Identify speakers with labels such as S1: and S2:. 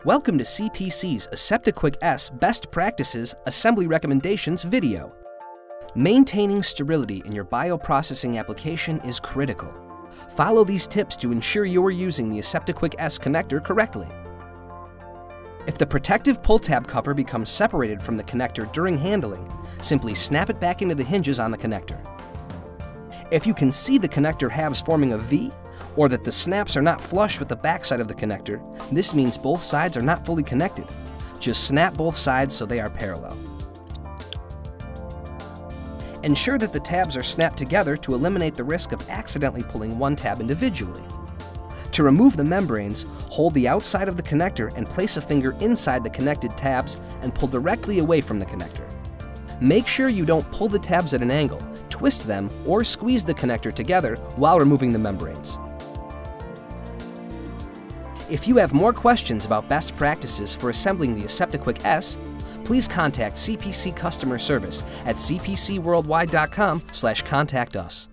S1: Welcome to CPC's AseptiQuik S Best Practices Assembly Recommendations video. Maintaining sterility in your bioprocessing application is critical. Follow these tips to ensure you are using the AseptiQuik S connector correctly. If the protective pull tab cover becomes separated from the connector during handling, simply snap it back into the hinges on the connector. If you can see the connector halves forming a V, or that the snaps are not flush with the backside of the connector, this means both sides are not fully connected. Just snap both sides so they are parallel. Ensure that the tabs are snapped together to eliminate the risk of accidentally pulling one tab individually. To remove the membranes, hold the outside of the connector and place a finger inside the connected tabs and pull directly away from the connector. Make sure you don't pull the tabs at an angle, twist them, or squeeze the connector together while removing the membranes. If you have more questions about best practices for assembling the AseptiQuik S, please contact CPC customer service at cpcworldwide.com slash contact us.